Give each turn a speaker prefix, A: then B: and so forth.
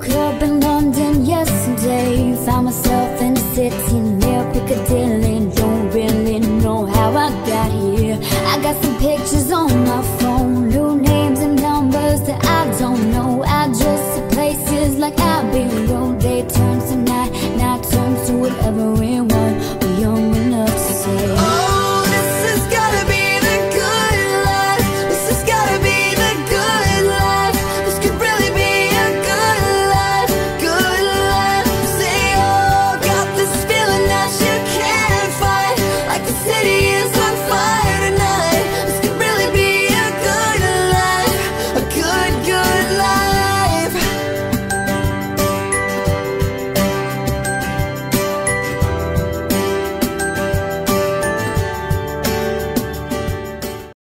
A: Club up in London yesterday. Found myself in the city near Piccadilly. Don't really know how I got here. I got some pictures on my phone. New names and numbers that I don't know. Addresses, places like I belong They turn to night, night turns to whatever it wants